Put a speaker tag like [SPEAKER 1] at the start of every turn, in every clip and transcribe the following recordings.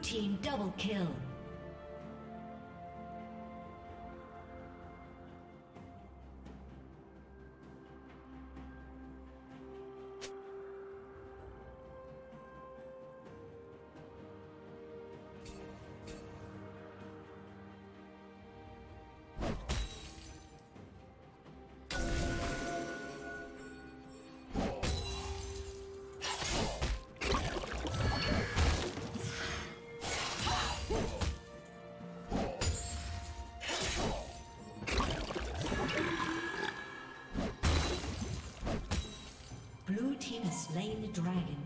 [SPEAKER 1] Team double kill. Dragon.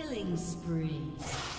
[SPEAKER 1] Killing spree.